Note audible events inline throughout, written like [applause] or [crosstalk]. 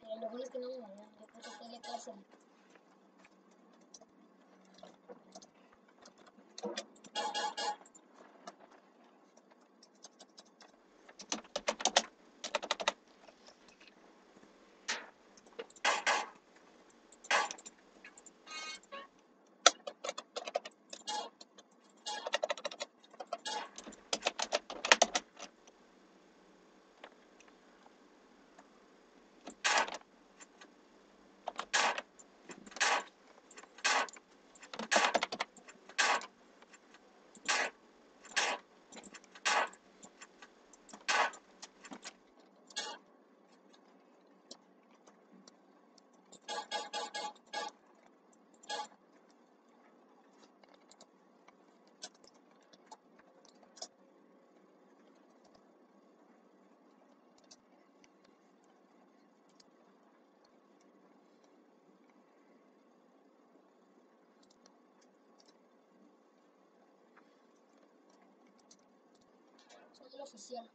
Pero lo bueno es que no me mandaron. Yo creo que. Soy el oficial.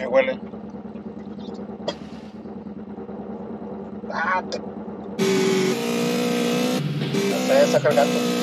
Qué huele? Ah, te... ¿A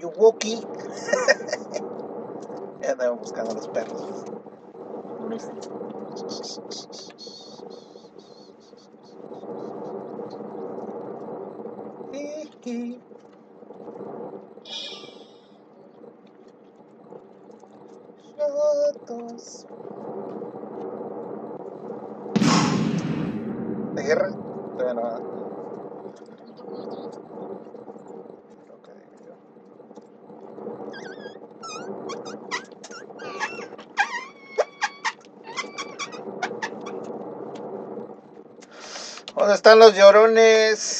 Yuwoki. [laughs] ya andaba buscando a los perros. Fotos. ¿De guerra? Todavía no. están los llorones?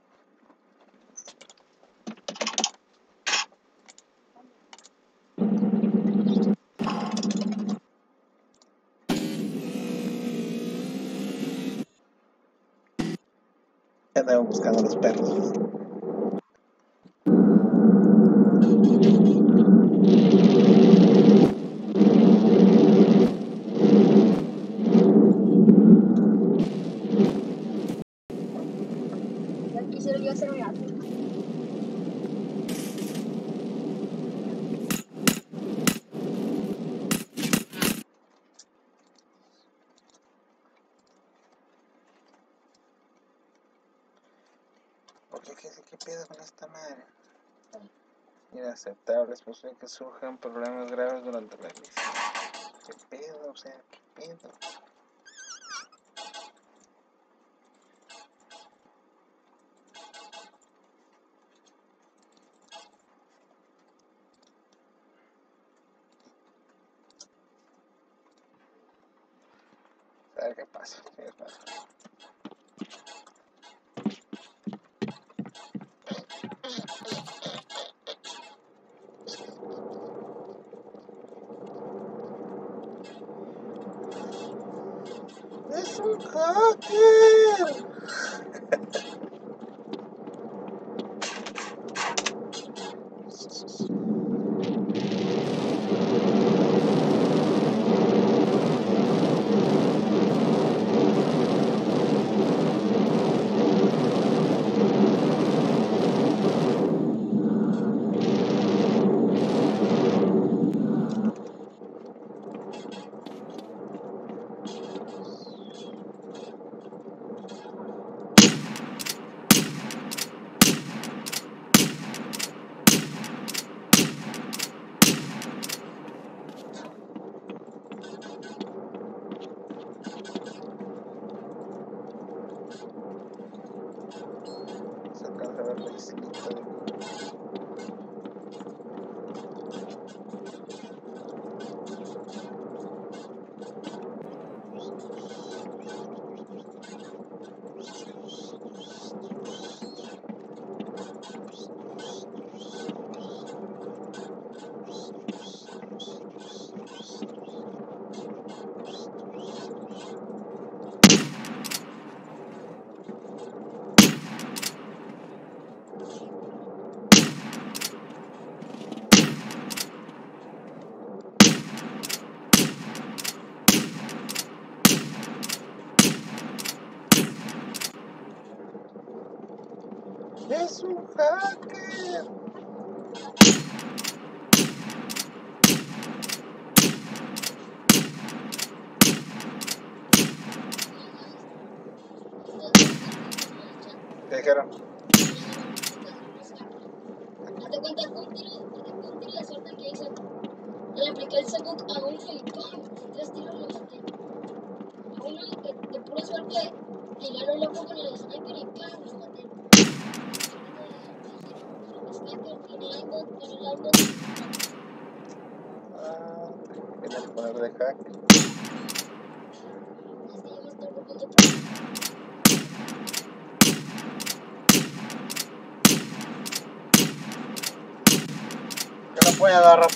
buscando Os perros. porque qué, qué pedo con esta madre. Inaceptable, es posible que surjan problemas graves durante la misión. ¿Qué pedo? O sea, ¿qué pedo?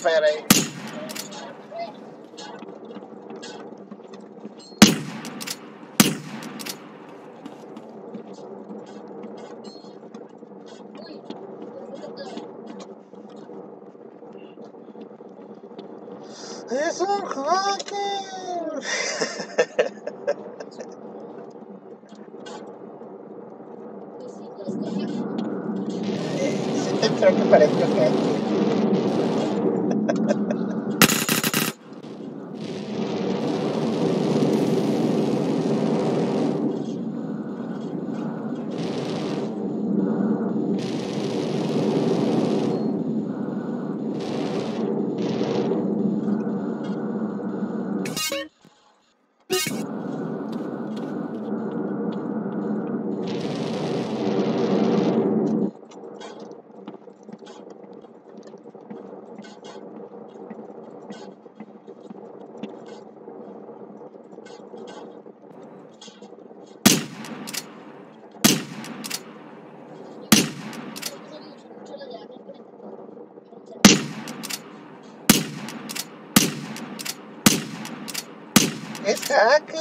Ferre Es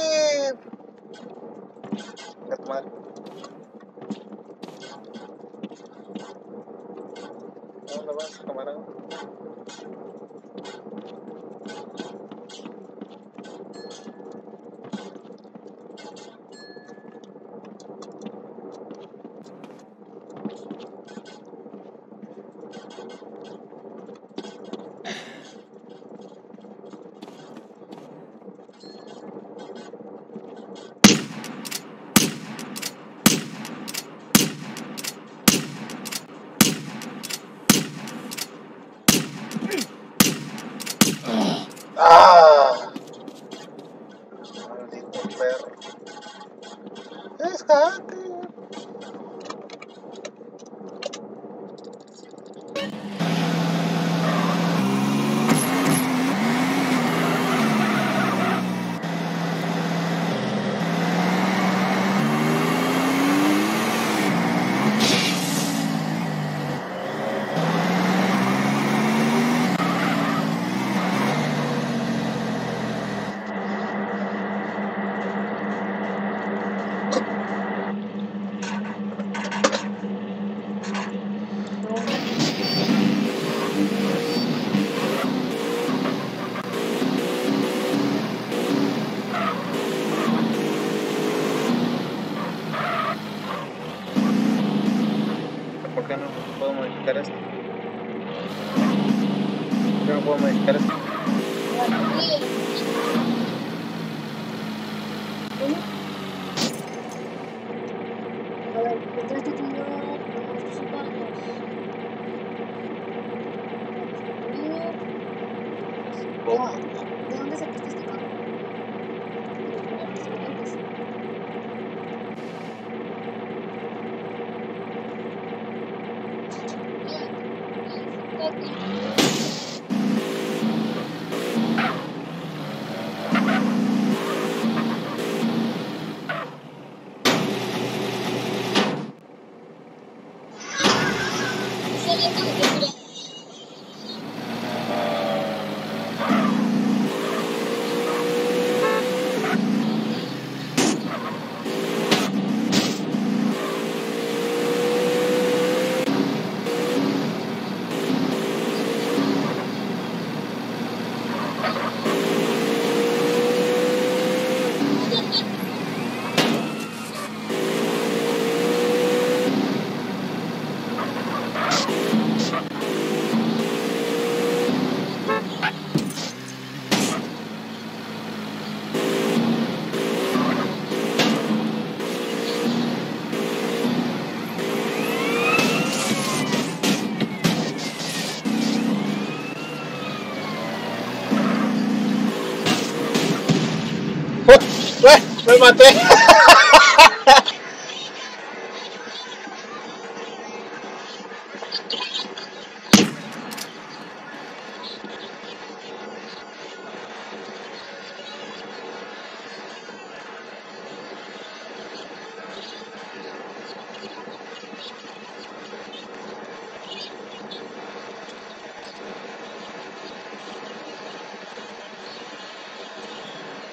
¡Me maté!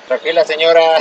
Tranquila, señora.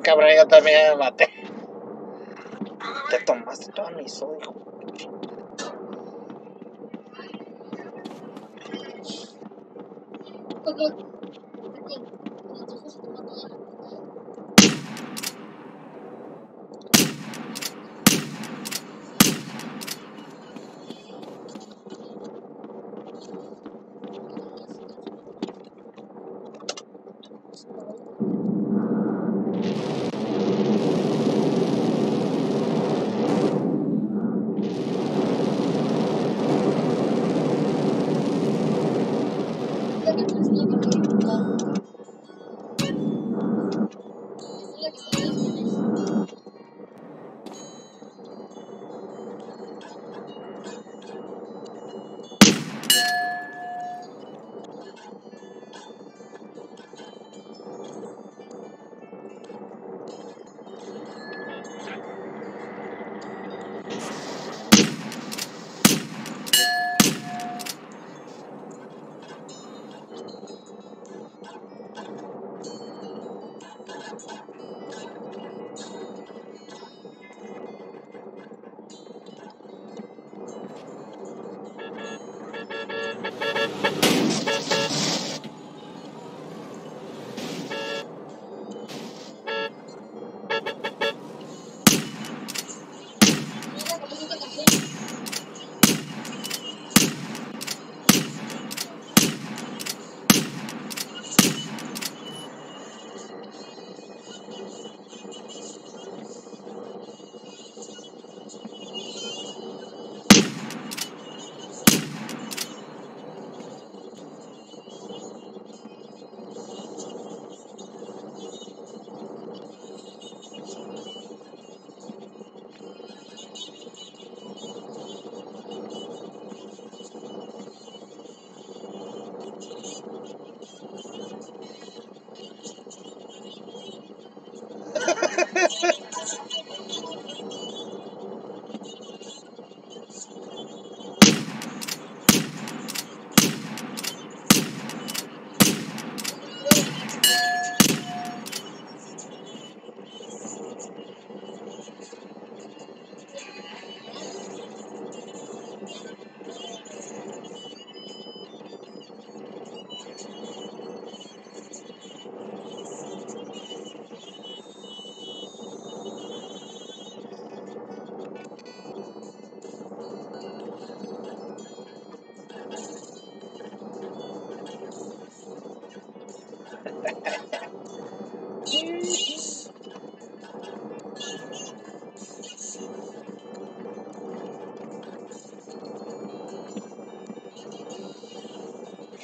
Cabrón, yo también me maté. Te tomaste toda mi soda,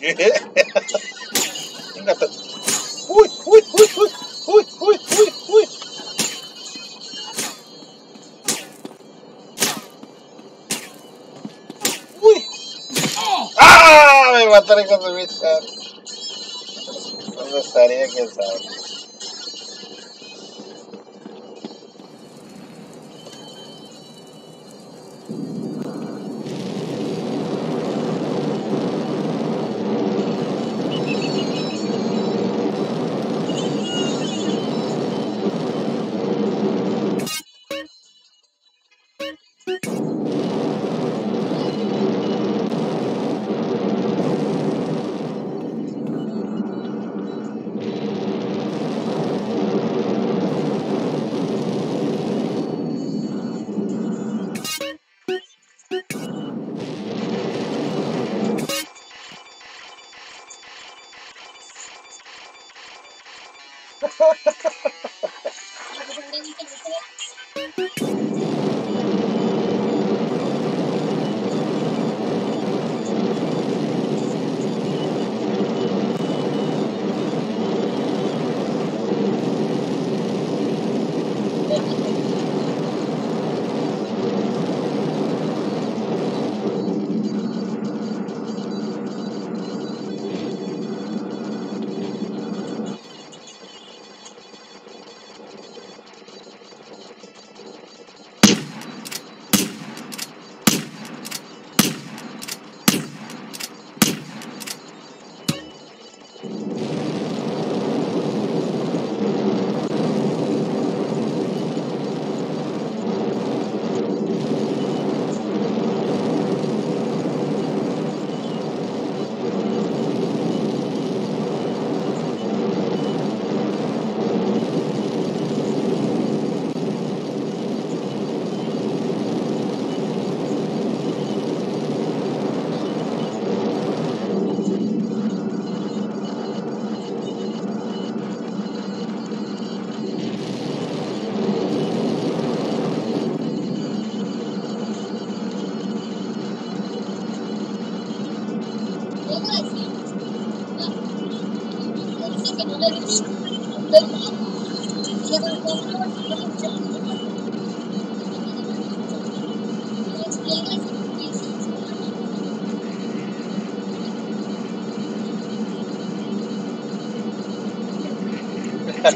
Ui, tá. Ui, ui, ui, ui, ui, ui, ui, ui. Ui. Ah, me mataram com o cara. Não gostaria que exalte.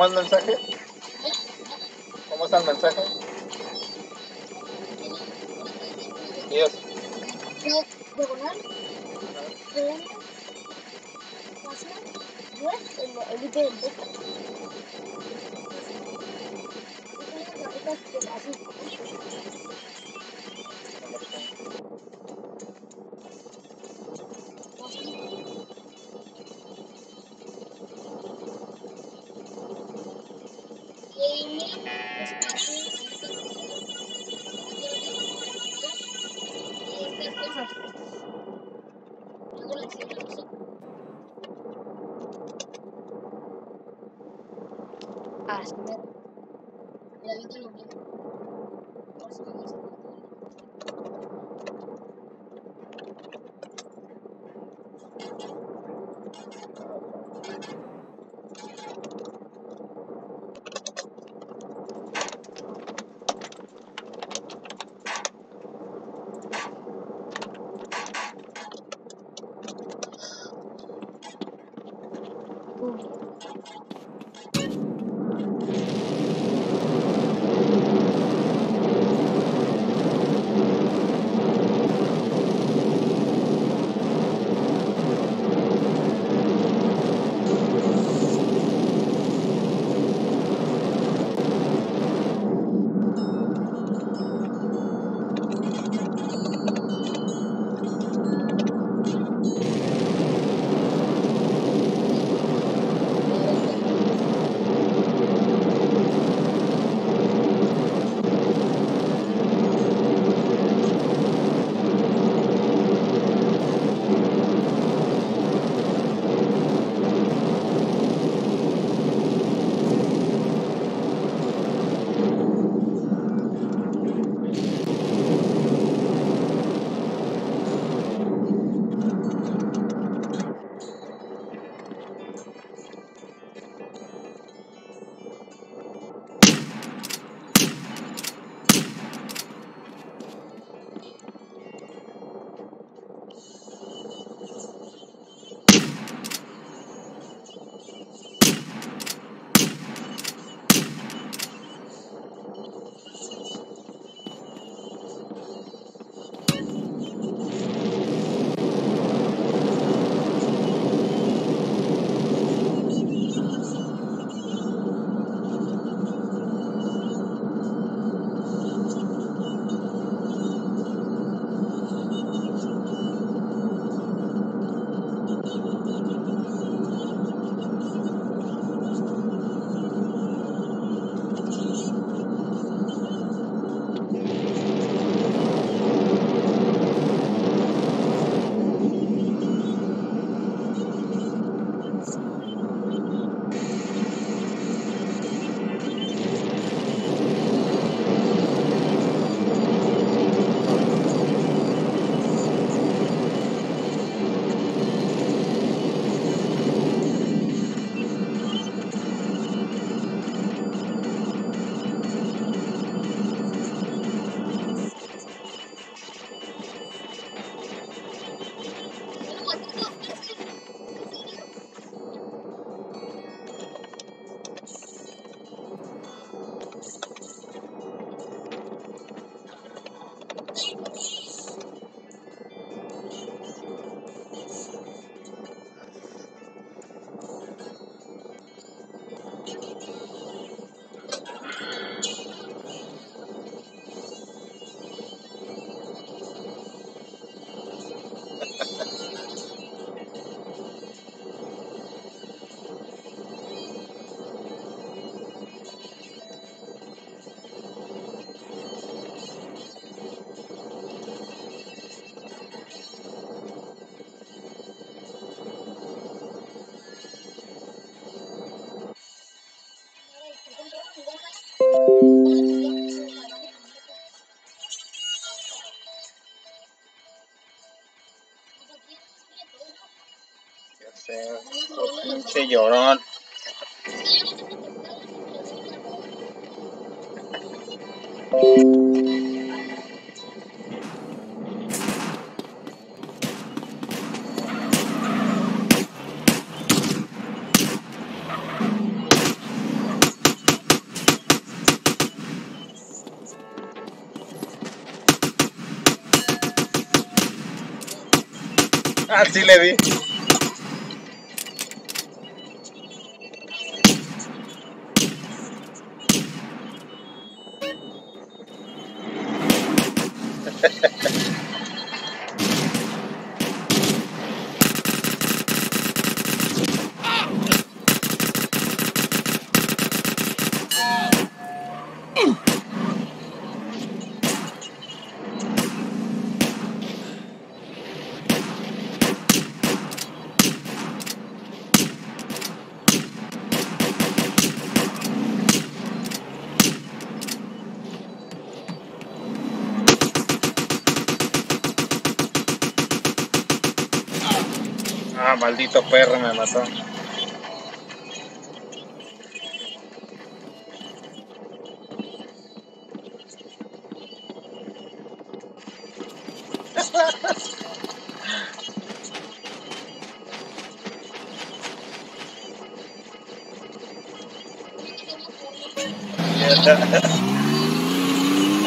¿Cómo es el mensaje? ¿Cómo está el mensaje? Dios. Diagonal. Diagonal. Diagonal. Diagonal. Sé, pinche llorón. Ah, le di. Ah, maldito perro me mató. [laughs]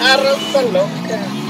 ah, rosa loca.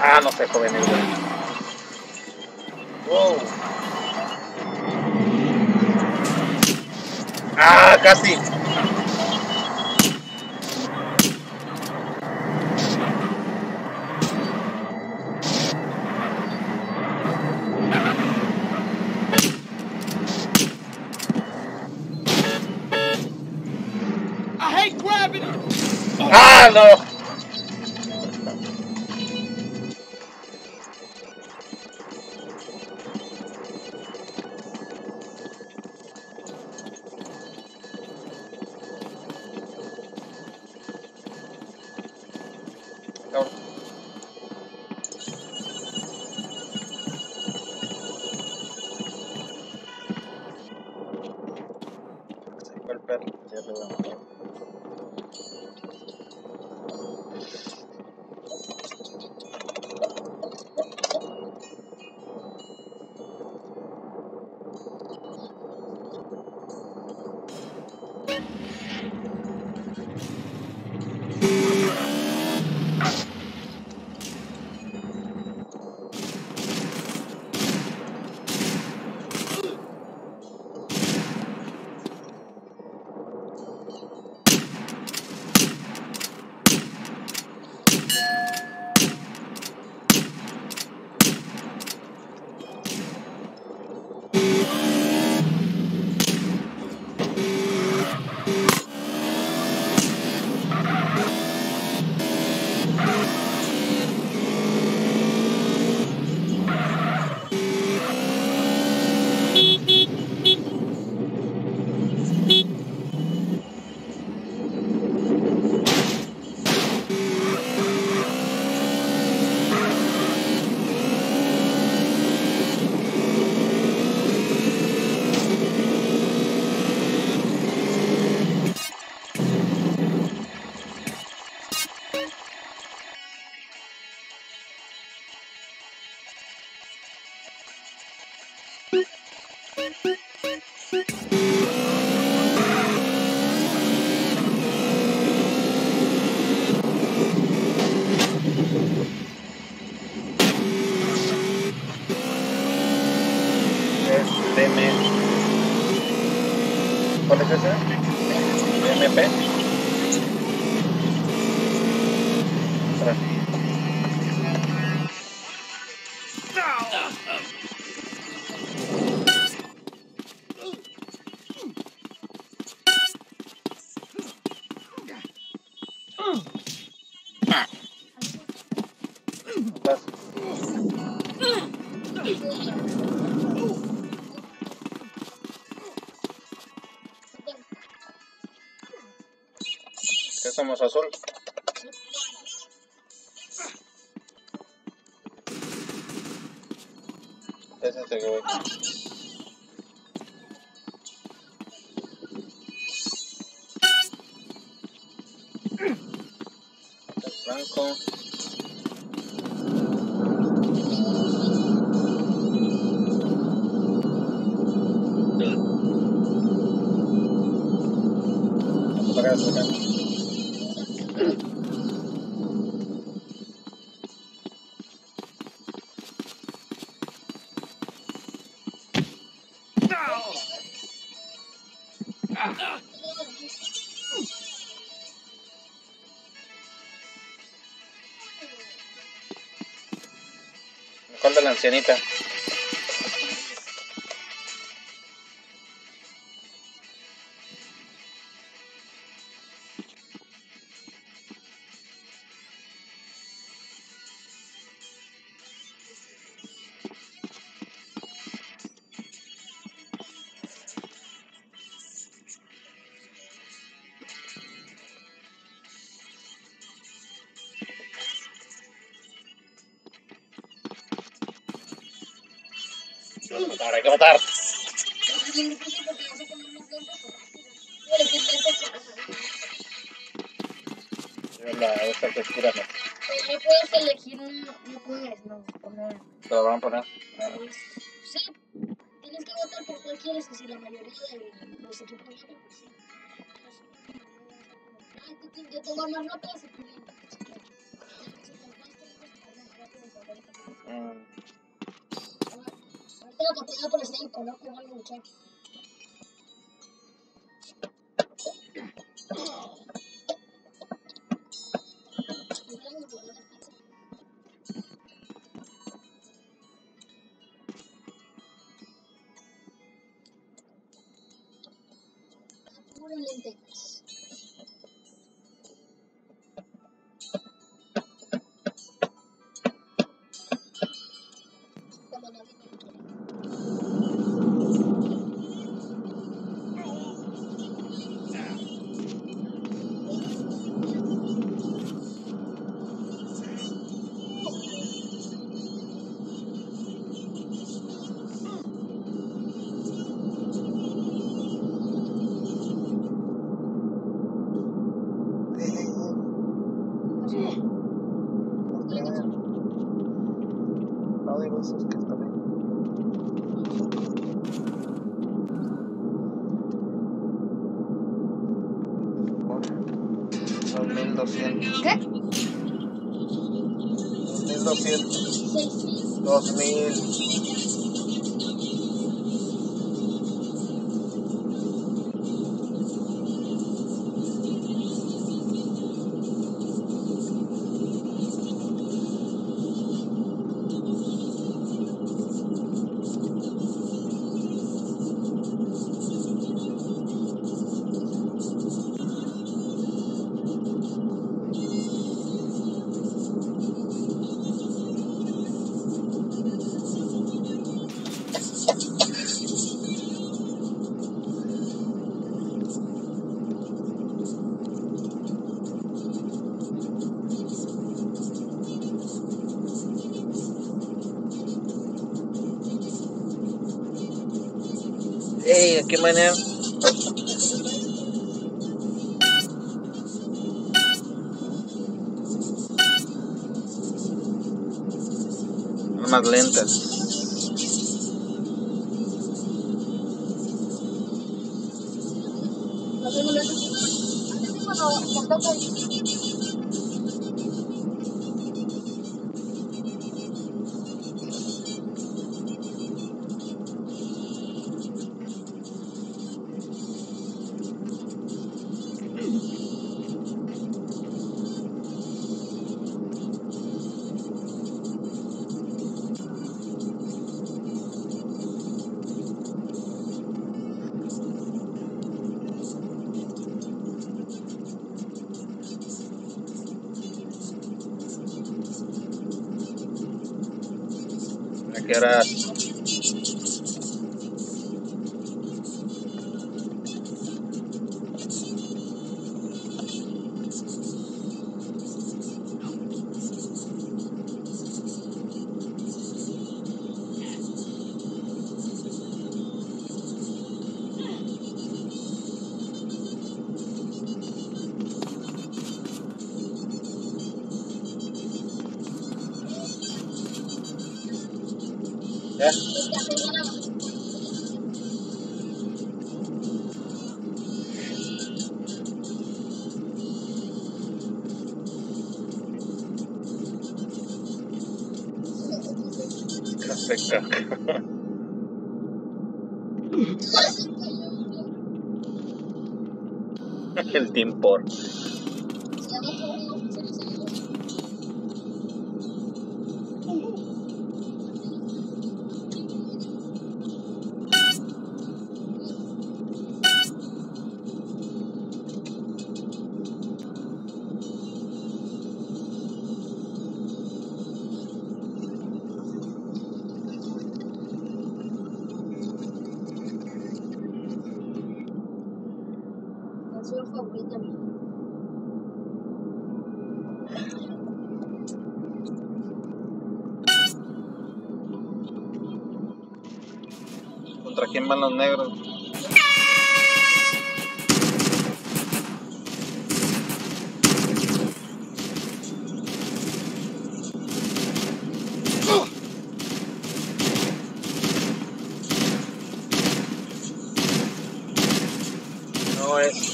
Ah, no sé, joven. Wow. Ah, casi. ¿Qué somos azul? Es este que voy. Blanco. Ancianita? Por Yo la esta que tira no. Pero no puedes elegir, no, no puedes, no, poner. Te la van a poner. pues, Sí, tienes que votar por cuál quieres, que si la mayoría de los equipos ganan, sí. Tú tienes- Yo tengo más notas Lo que te iba a aparecer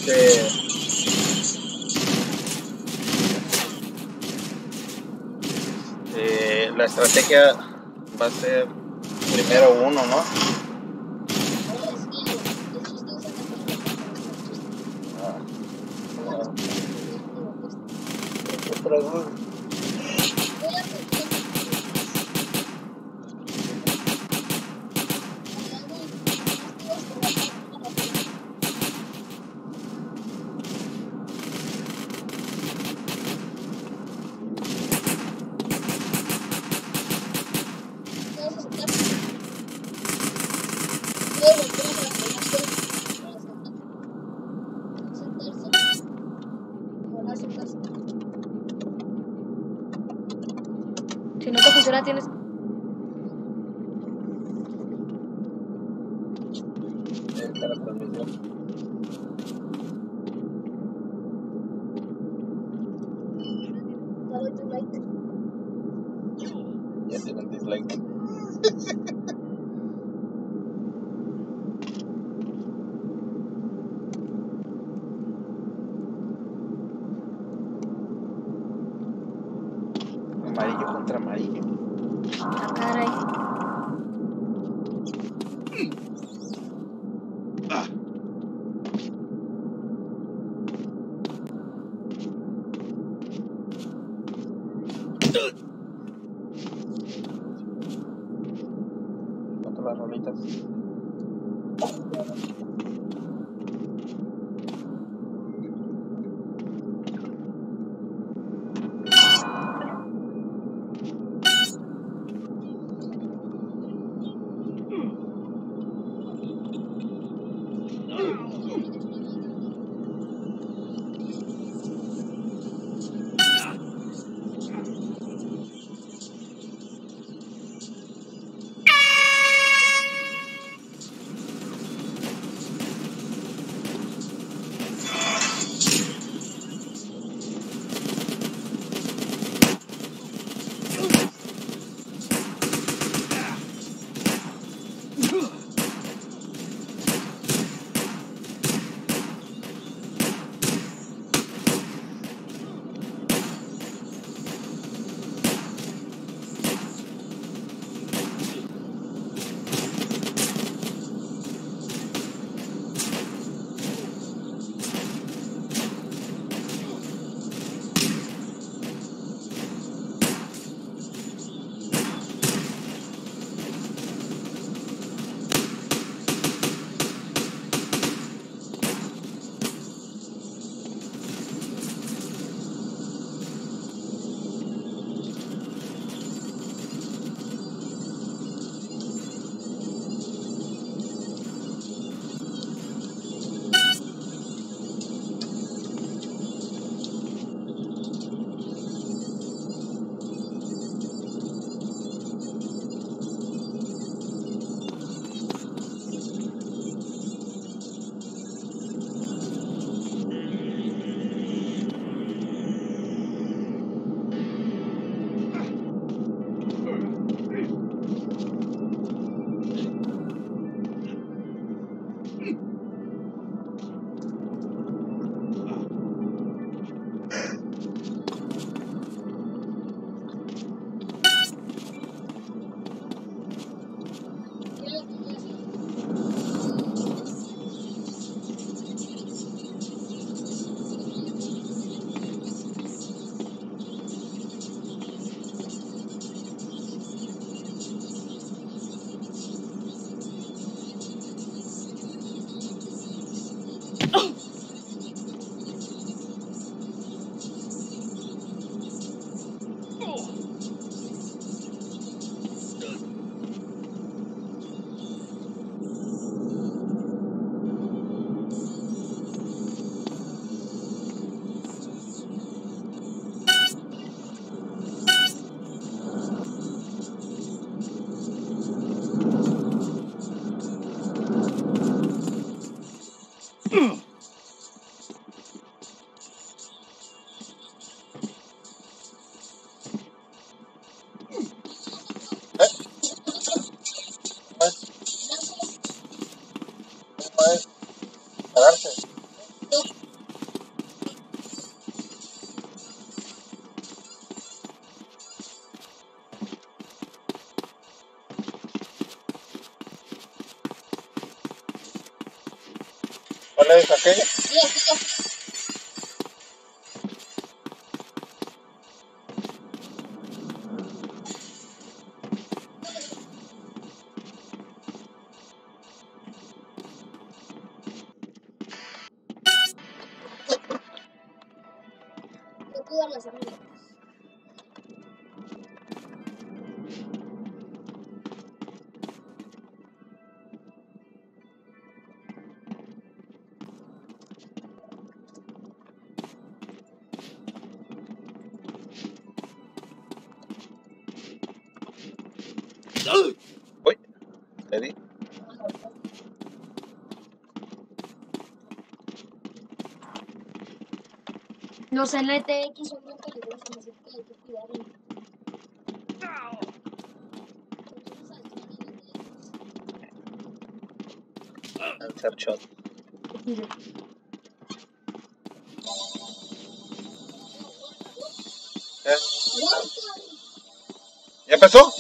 Este, eh, la estrategia va a ser primero uno, ¿no? ¿Cuál es aquella? Sí, aquí Los LTX son muy peligrosos, así que hay que cuidarlos. Answer shot. ¿Eh? ¿Ya empezó?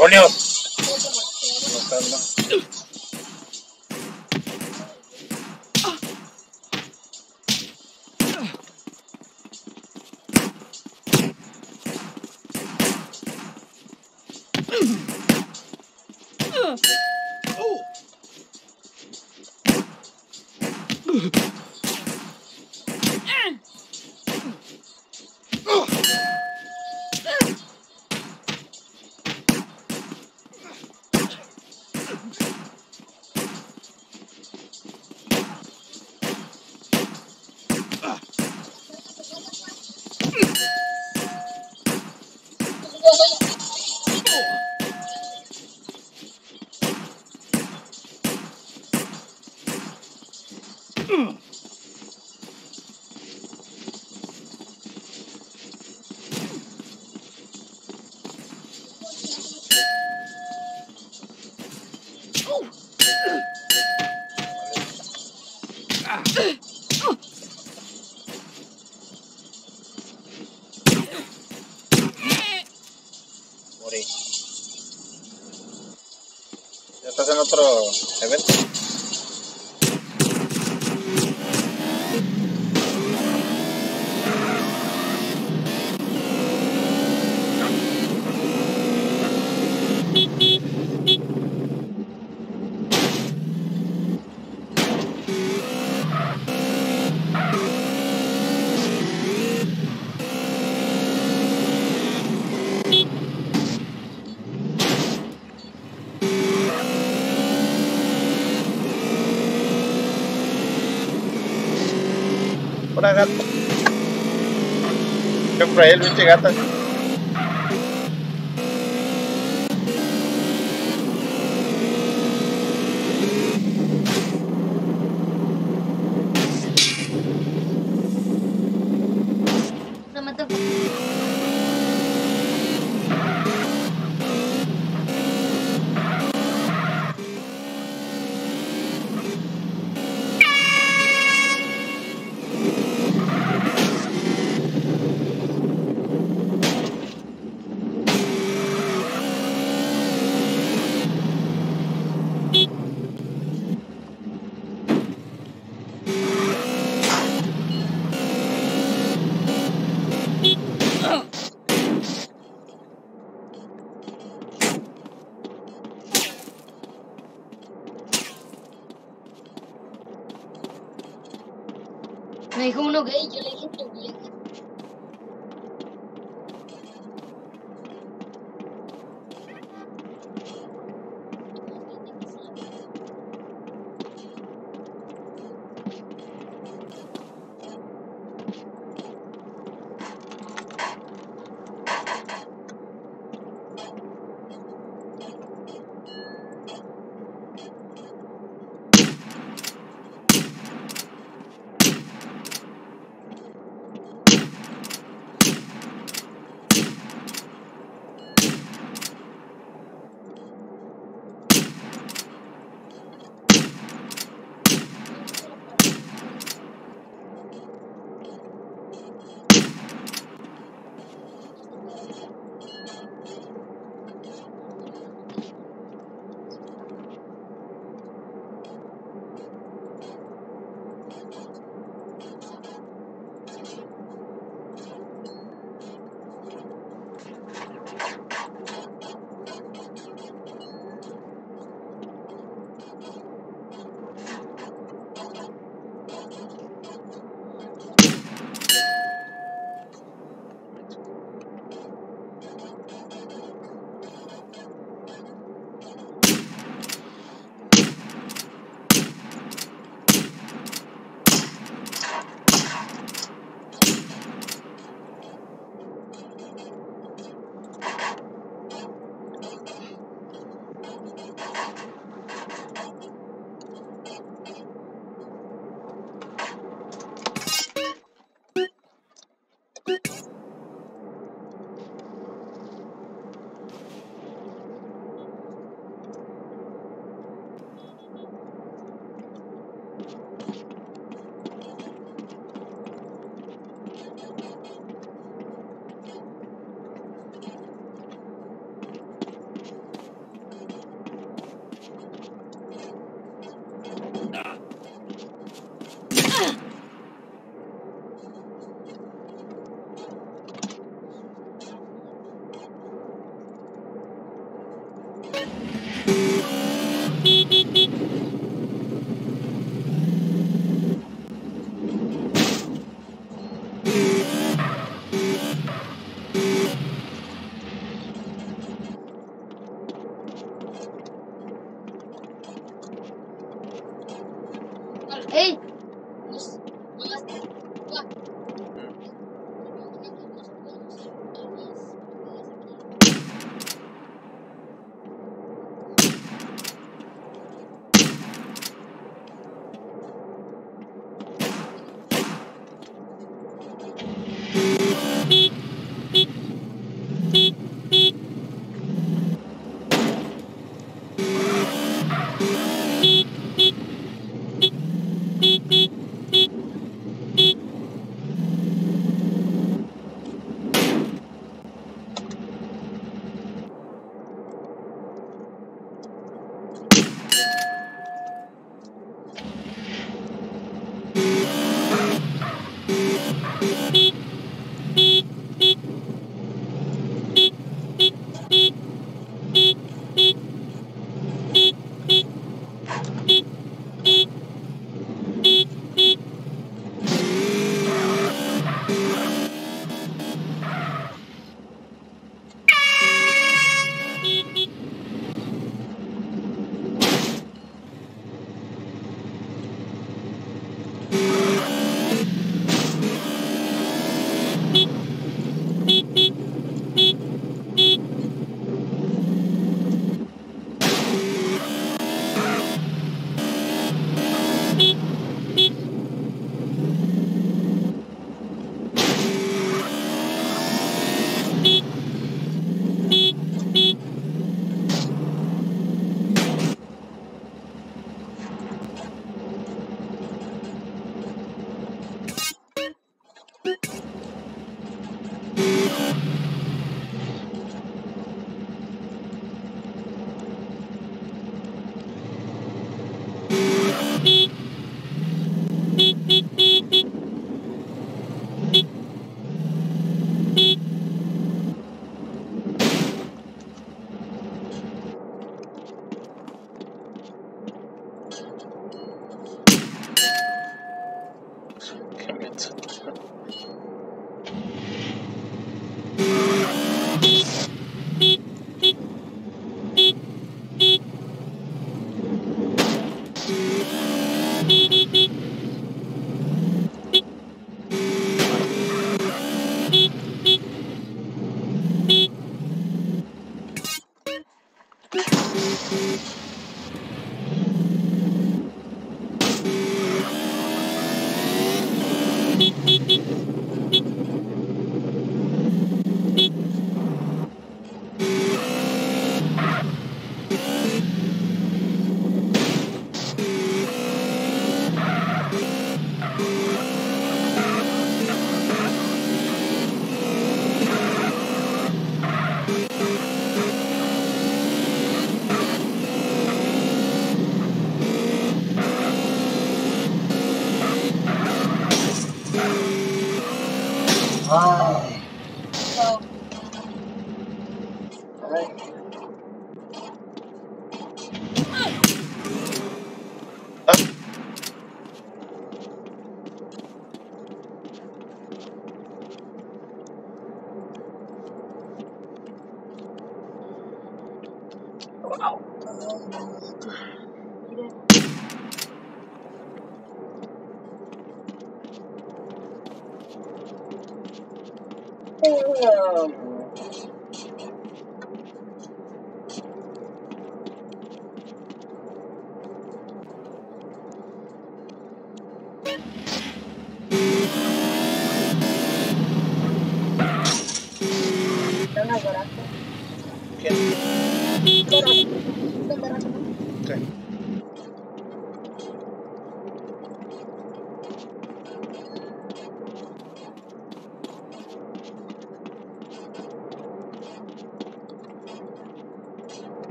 ¡Demonios! Otro evento? ¿Qué por ahí el pinche gata?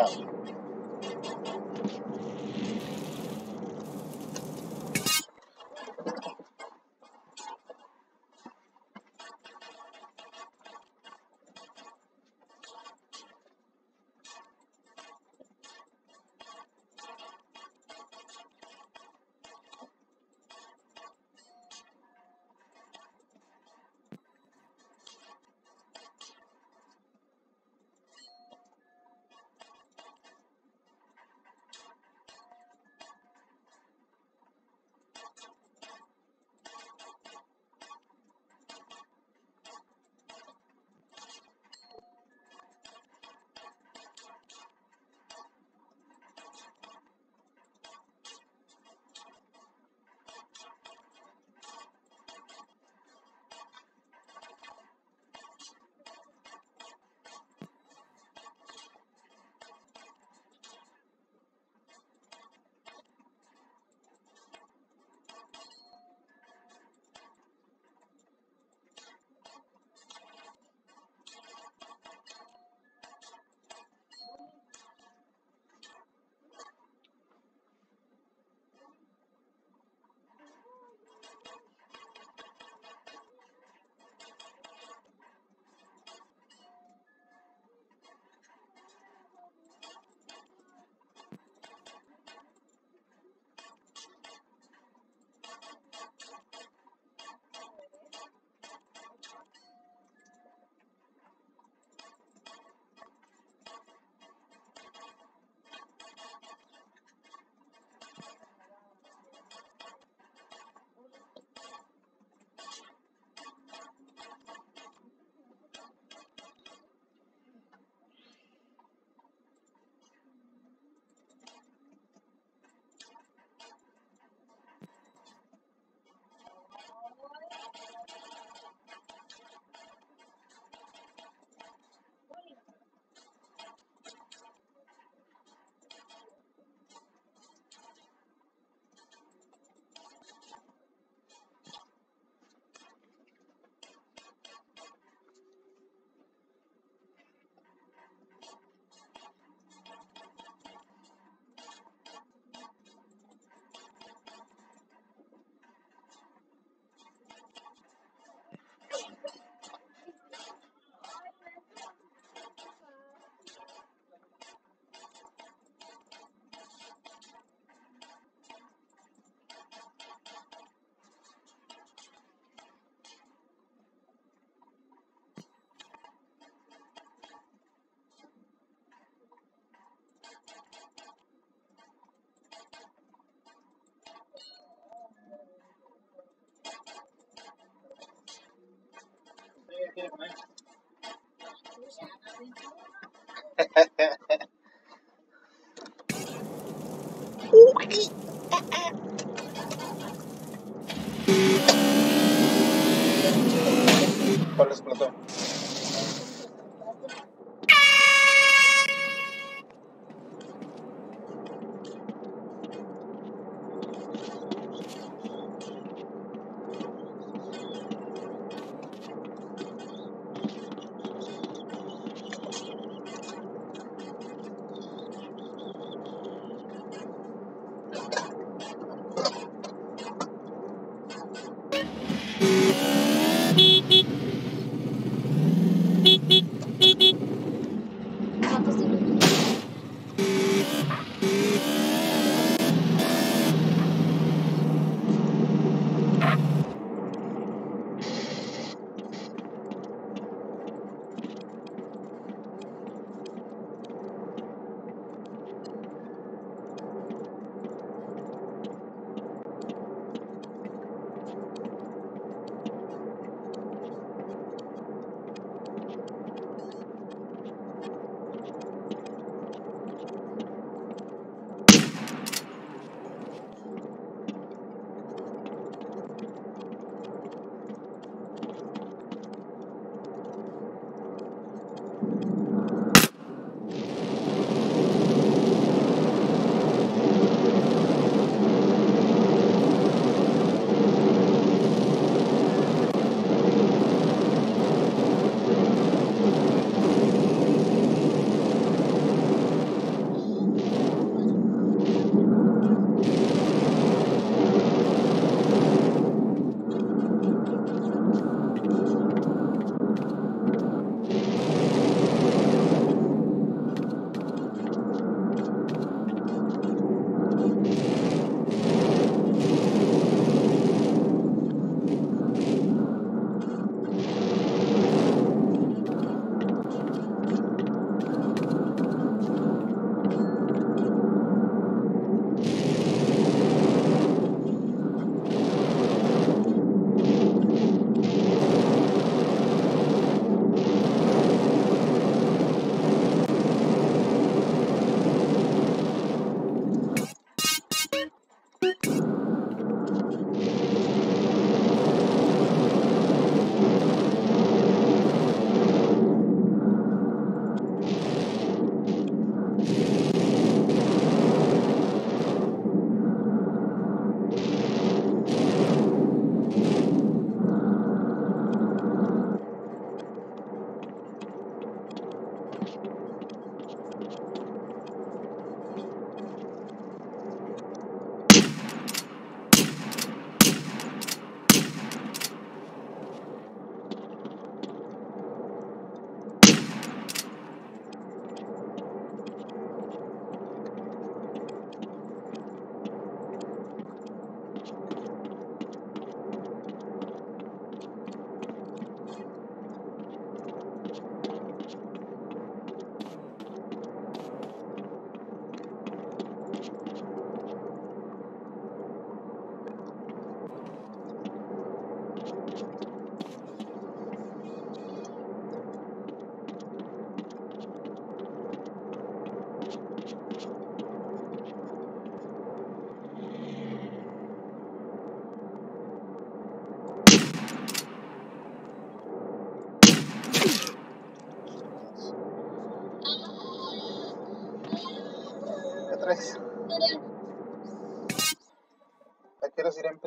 Me Yeah. [laughs]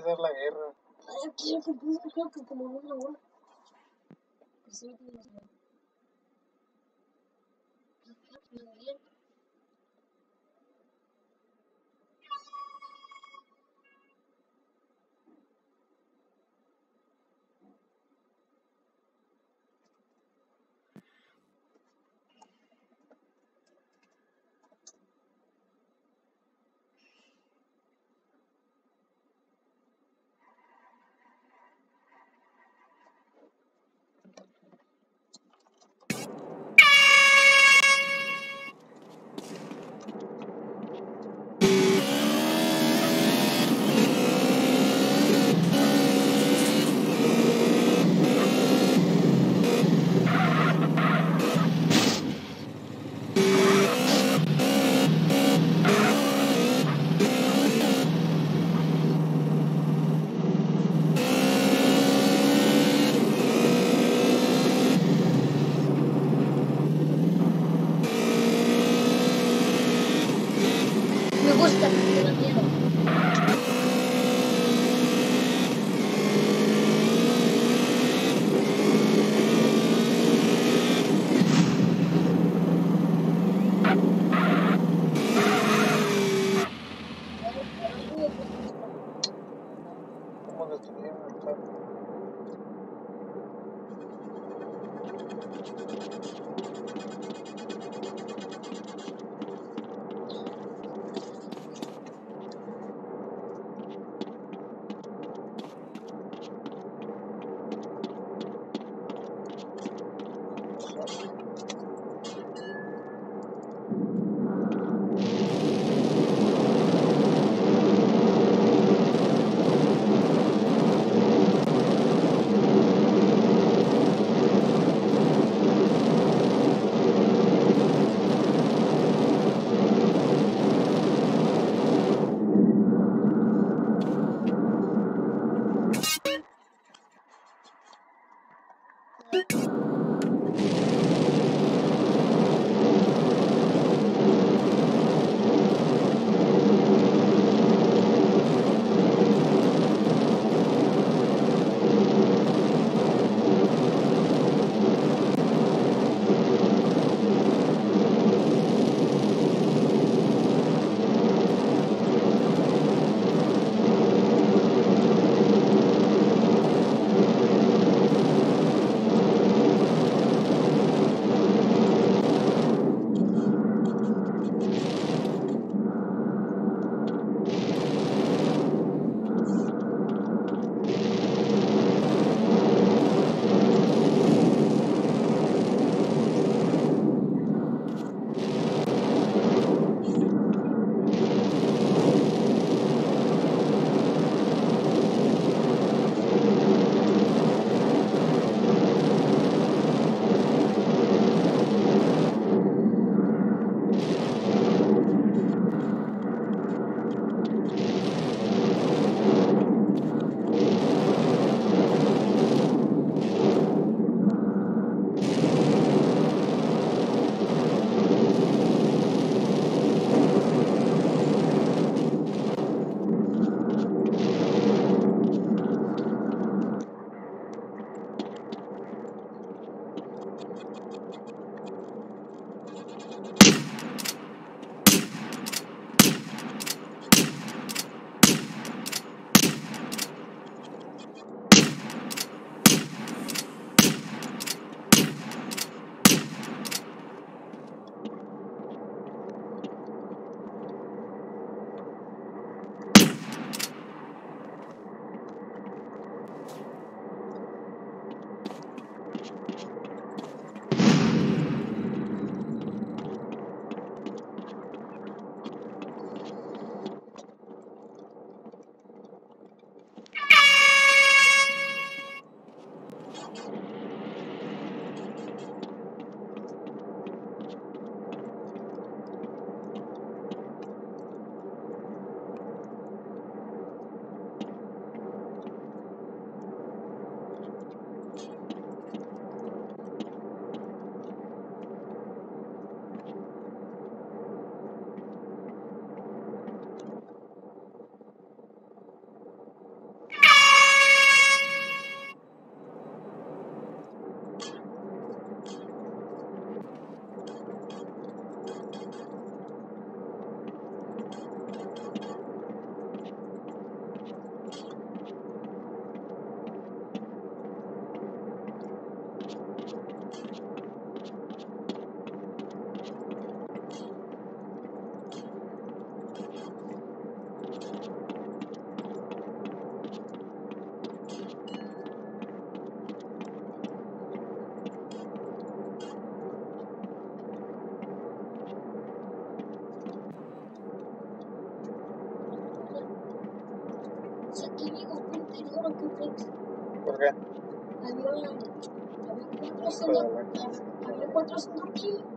empezar la guerra? Quiero que empiece, que. Pues sí, tienes outros do que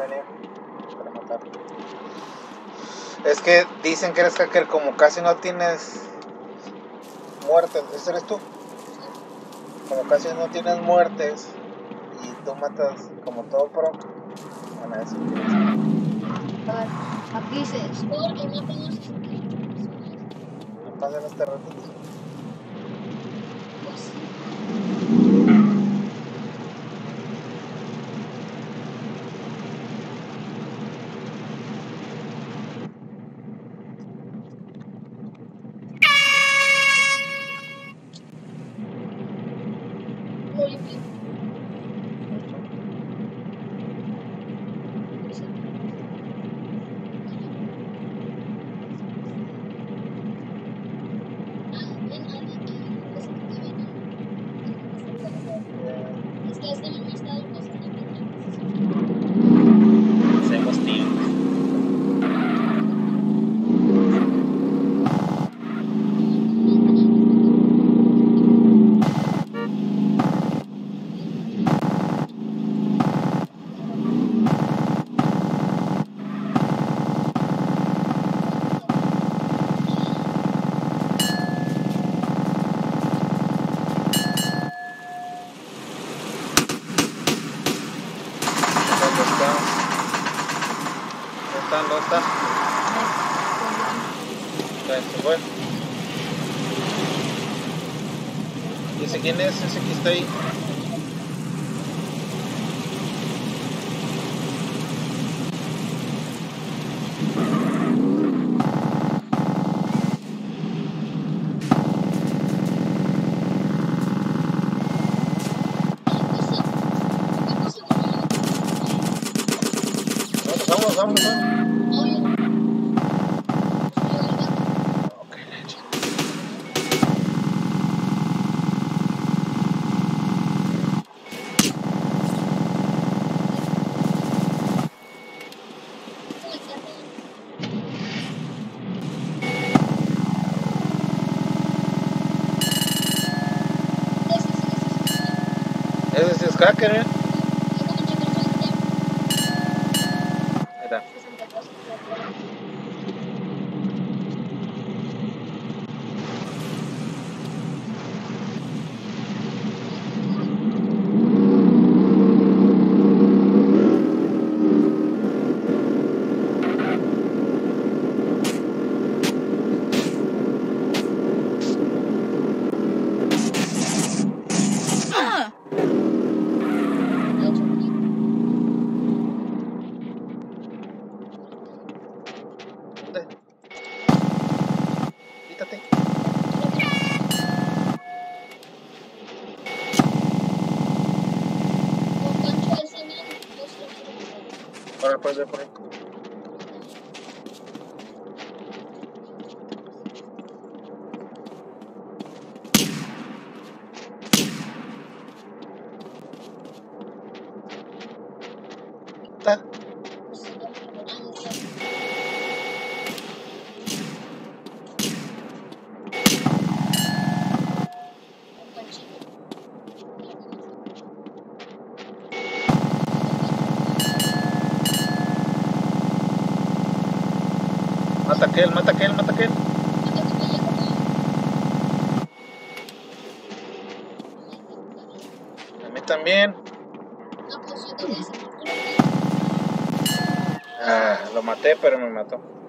Venir. Para matar. Es que dicen que eres hacker como casi no tienes muertes. ¿Ese eres tú? Como casi no tienes muertes y tú matas como todo pro. Bueno, eso. A ver, aquí dice, Porque no tengo sus No pasen este ratito. Lo limpio. Ah, ven, ven, ven, ven, ven, ven, ven. están? ¿Dónde están? Ok, se fue. ¿Y ese quién es? Ese sí es hacker, ¿eh? Ahí está. ¿Dónde? Quítate. Ahora puedes ver por ahí. Está. Mata aquel, mata aquel, mata aquel. A mí también. Ah, lo maté, pero me mató.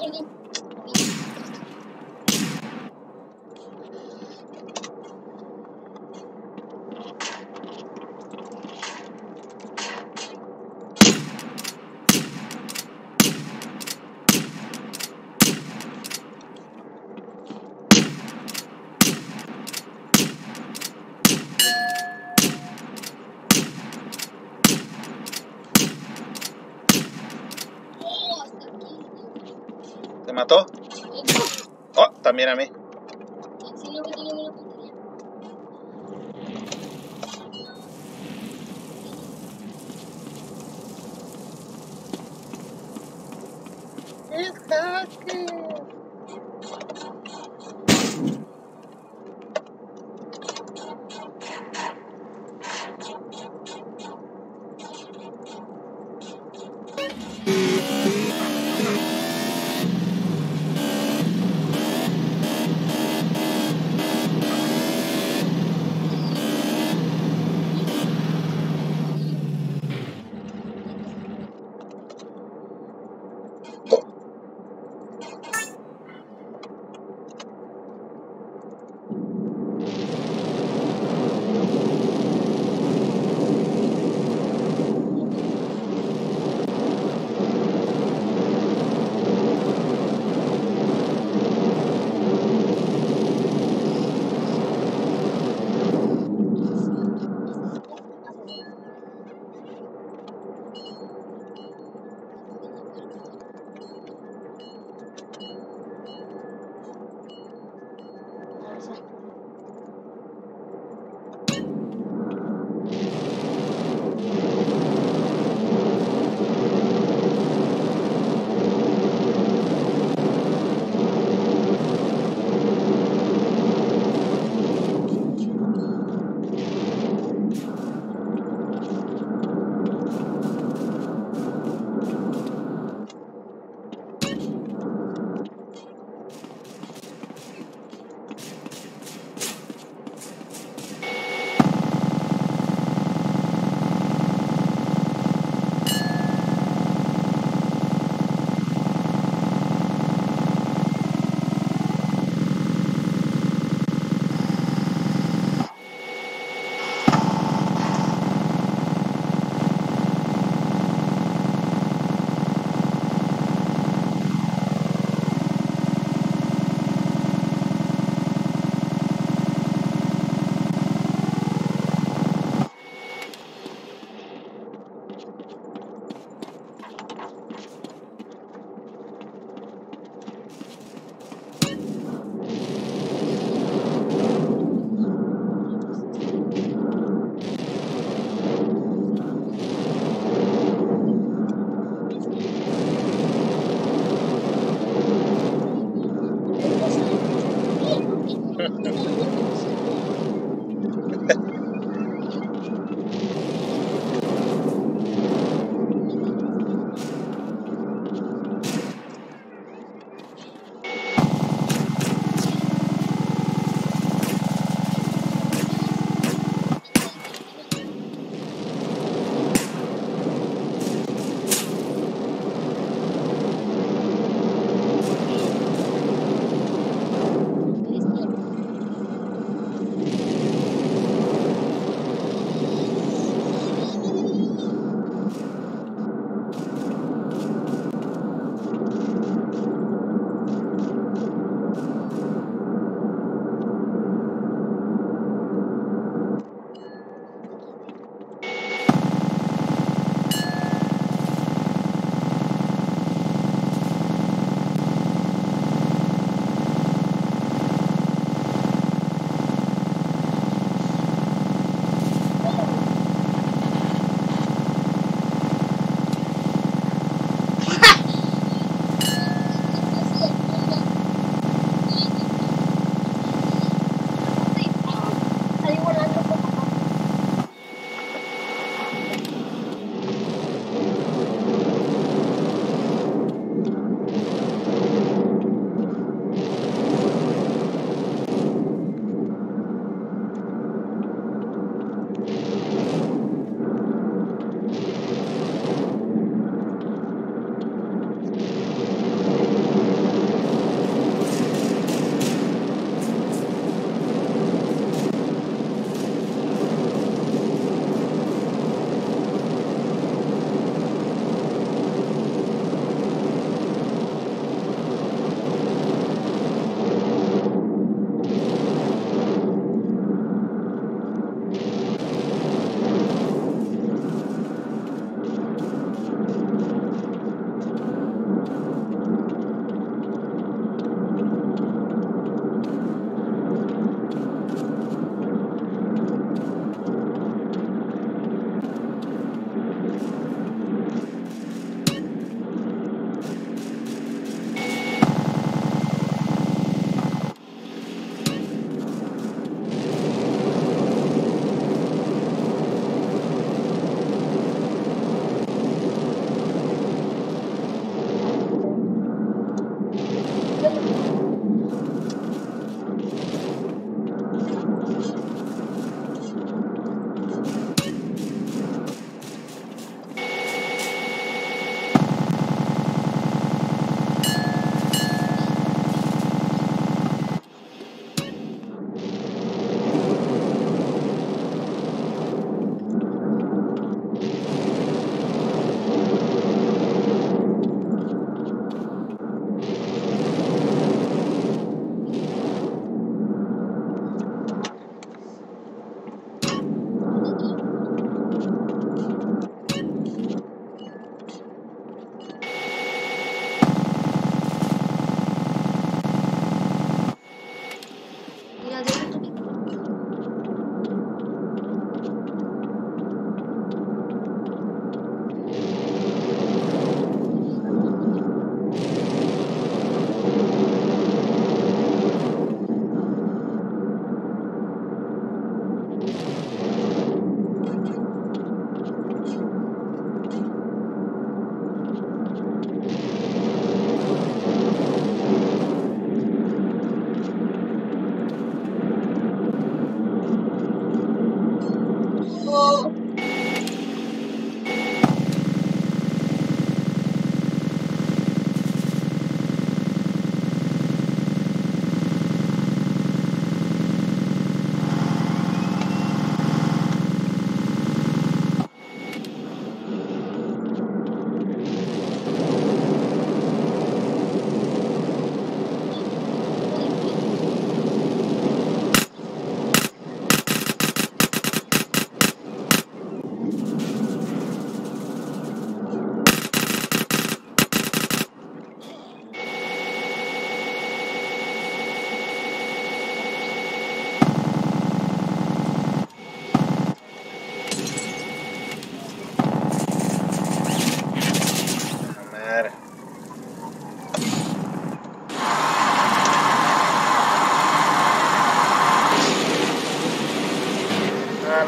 ¿Te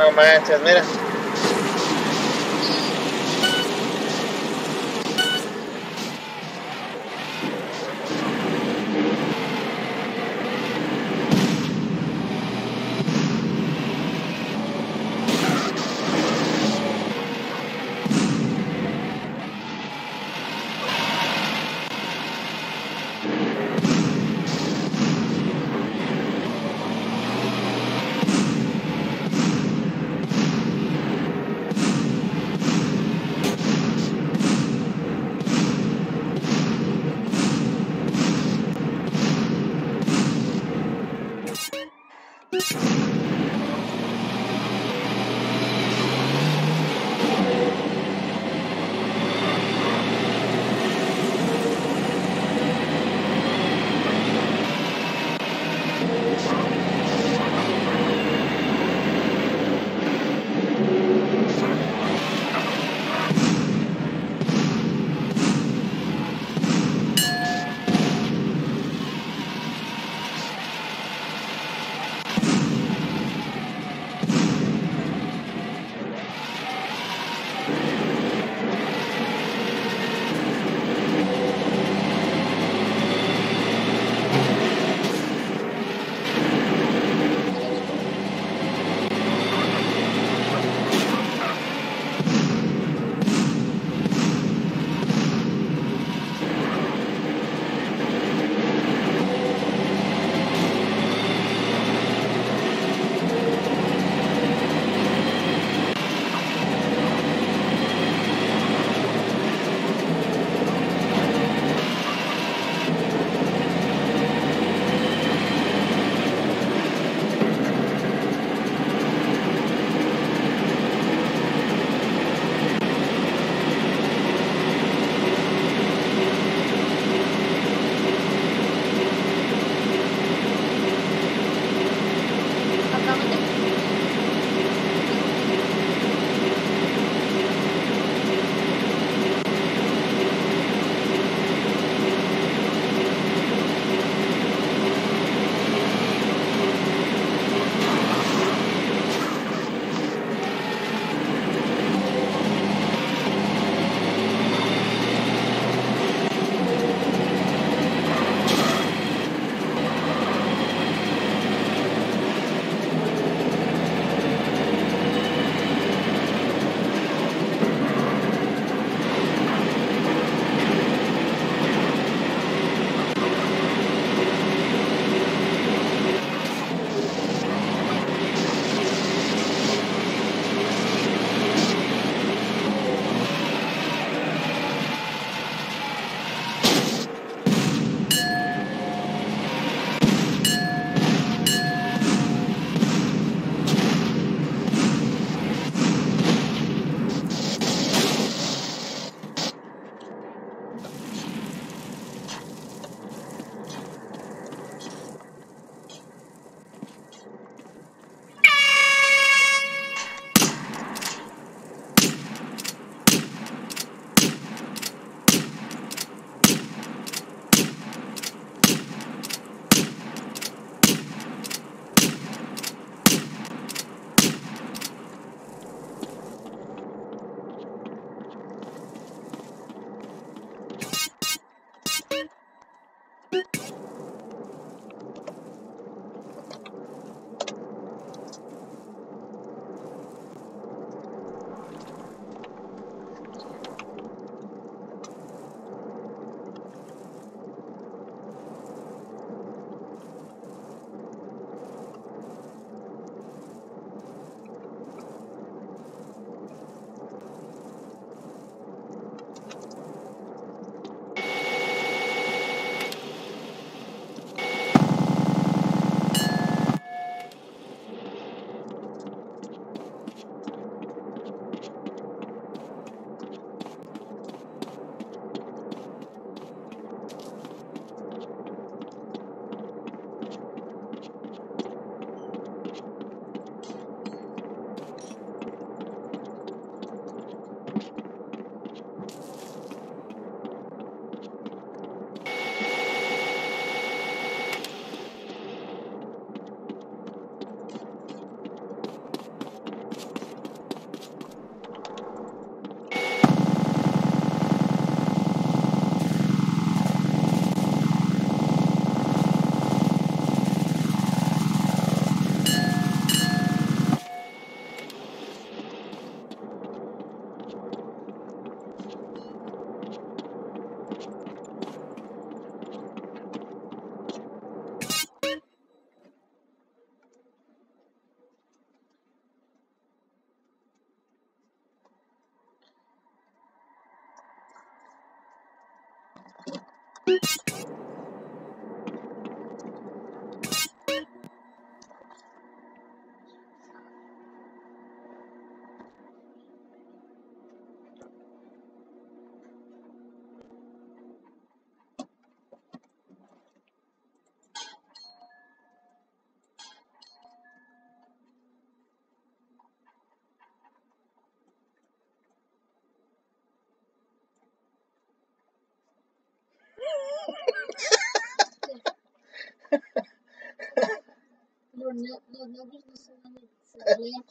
No manches, mira. Thank [laughs] you. Los, ne- los nervios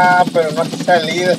Ah, pero no ha salido.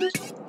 you [laughs]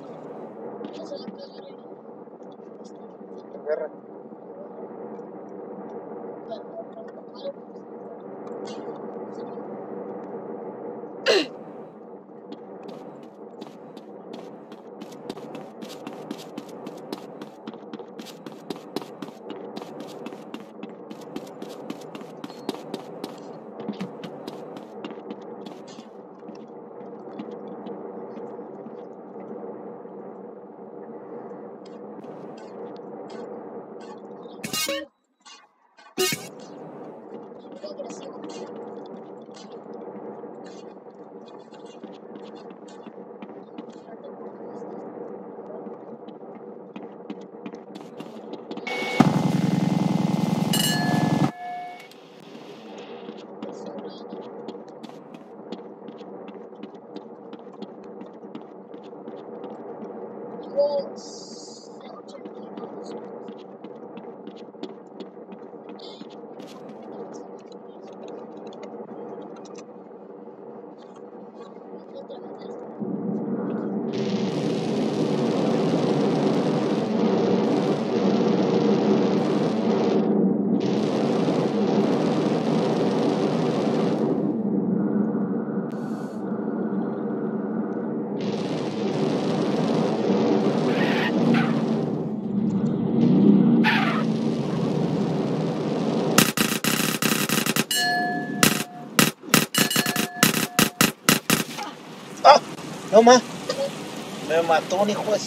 Me mató un hijo de